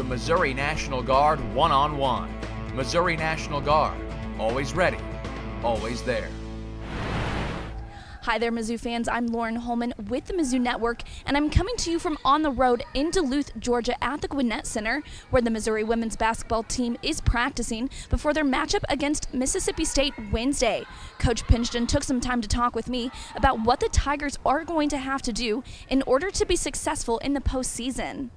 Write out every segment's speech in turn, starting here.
the Missouri National Guard one on one. Missouri National Guard, always ready, always there. Hi there, Mizzou fans. I'm Lauren Holman with the Mizzou Network, and I'm coming to you from on the road in Duluth, Georgia, at the Gwinnett Center, where the Missouri women's basketball team is practicing before their matchup against Mississippi State Wednesday. Coach Pingeton took some time to talk with me about what the Tigers are going to have to do in order to be successful in the postseason.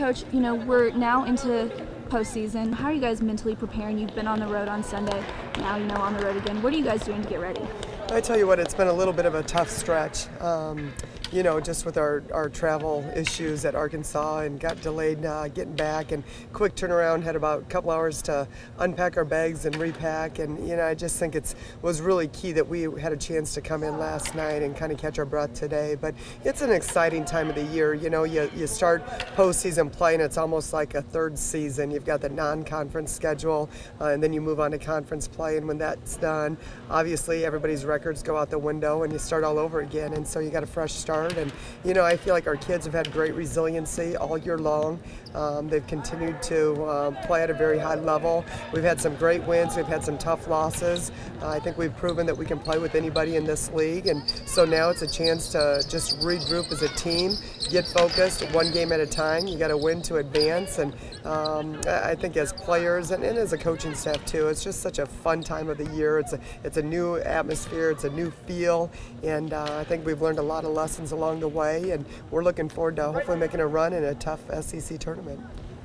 Coach, you know, we're now into postseason. How are you guys mentally preparing? You've been on the road on Sunday, now, you know, on the road again. What are you guys doing to get ready? I tell you what, it's been a little bit of a tough stretch. Um, you know, just with our, our travel issues at Arkansas and got delayed uh, getting back and quick turnaround, had about a couple hours to unpack our bags and repack. And, you know, I just think it was really key that we had a chance to come in last night and kind of catch our breath today. But it's an exciting time of the year. You know, you, you start postseason play and it's almost like a third season. You've got the non conference schedule uh, and then you move on to conference play. And when that's done, obviously everybody's records go out the window and you start all over again. And so you got a fresh start start. And, you know, I feel like our kids have had great resiliency all year long. Um, they've continued to uh, play at a very high level. We've had some great wins, we've had some tough losses. Uh, I think we've proven that we can play with anybody in this league. And so now it's a chance to just regroup as a team, get focused one game at a time. You got to win to advance. And um, I think as players and, and, as a coaching staff too, it's just such a fun time of the year. It's a, it's a new atmosphere, it's a new feel. And uh, I think we've learned a lot of lessons along the way, and we're looking forward to hopefully making a run in a tough SEC tournament.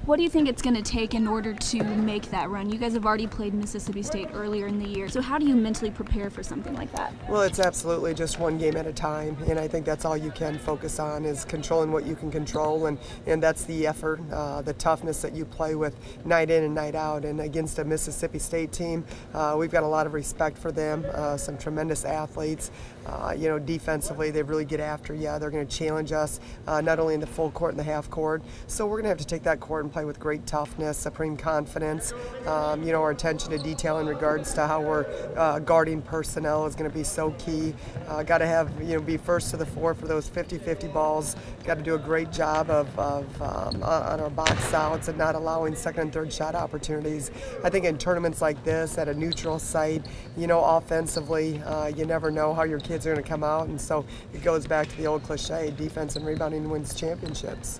What do you think it's going to take in order to make that run? You guys have already played Mississippi State earlier in the year, so how do you mentally prepare for something like that? Well, it's absolutely just one game at a time, and I think that's all you can focus on is controlling what you can control, and, and that's the effort, uh, the toughness that you play with night in and night out. And against a Mississippi State team, uh, we've got a lot of respect for them, uh, some tremendous athletes. Uh, you know, defensively, they really get after you. They're going to challenge us, uh, not only in the full court and the half court. So we're going to have to take that court and play with great toughness, supreme confidence. Um, you know, our attention to detail in regards to how we're uh, guarding personnel is going to be so key. Uh, Got to have, you know, be first to the fore for those 50-50 balls. Got to do a great job of, of um, on our box outs and not allowing second and third shot opportunities. I think in tournaments like this, at a neutral site, you know, offensively, uh, you never know how your kids are going to come out, and so it goes back to the old cliche: defense and rebounding wins championships.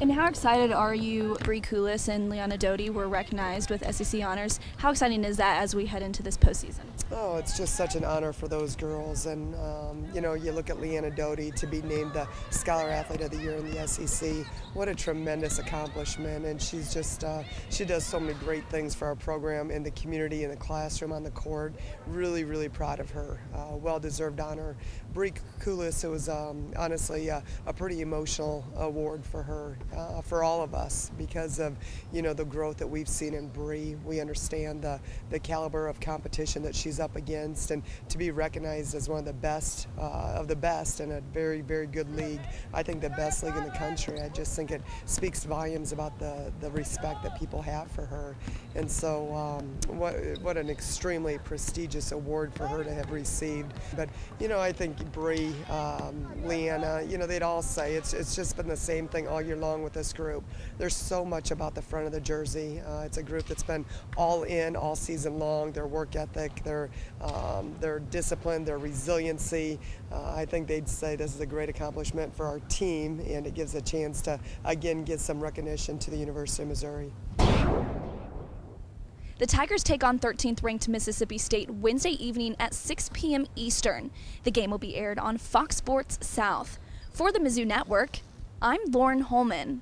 And how excited are you? Bri Kulas and Lianna Doty were recognized with SEC honors. How exciting is that as we head into this postseason? Oh, it's just such an honor for those girls. And, um, you know, you look at Lianna Doty to be named the Scholar Athlete of the Year in the SEC. What a tremendous accomplishment. And she's just, uh, she does so many great things for our program in the community, in the classroom, on the court. Really, really proud of her. Uh, well deserved honor. Bri Kulas, it was um, honestly uh, a pretty emotional award for her, uh, for all of us, because of, you know, the growth that we've seen in Bri. We understand the, the caliber of competition that she's up against and to be recognized as one of the best uh, of the best in a very, very good league. I think the best league in the country. I just think it speaks volumes about the, the respect that people have for her. And so um, what, what an extremely prestigious award for her to have received. But, you know, I think Bri, um, Lianna, you know, they'd all say it's, it's just been the same thing all year long with this group. There's so much about the front of the jersey. Uh, it's a group that's been all in all season long. Their work ethic, their um, their discipline, their resiliency. Uh, I think they'd say this is a great accomplishment for our team, and it gives a chance to again get some recognition to the University of Missouri. The Tigers take on 13th ranked Mississippi State Wednesday evening at 6 p.m. Eastern. The game will be aired on Fox Sports South. For the Mizzou Network, I'm Lauren Holman.